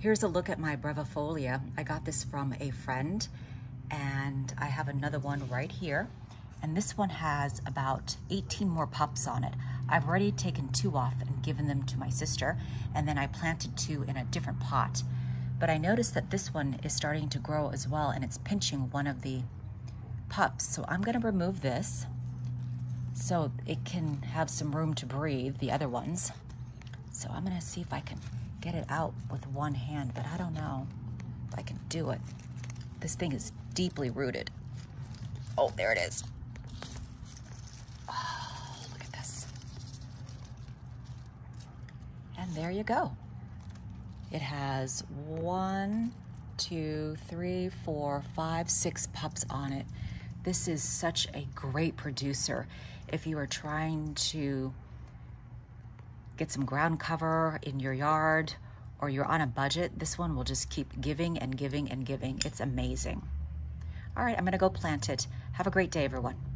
Here's a look at my brevifolia. I got this from a friend and I have another one right here. And this one has about 18 more pups on it. I've already taken two off and given them to my sister, and then I planted two in a different pot. But I noticed that this one is starting to grow as well, and it's pinching one of the pups. So I'm gonna remove this so it can have some room to breathe, the other ones. So I'm gonna see if I can get it out with one hand, but I don't know if I can do it. This thing is deeply rooted. Oh, there it is. Oh, look at this. And there you go. It has one, two, three, four, five, six pups on it. This is such a great producer. If you are trying to get some ground cover in your yard or you're on a budget, this one will just keep giving and giving and giving. It's amazing. All right, I'm gonna go plant it. Have a great day, everyone.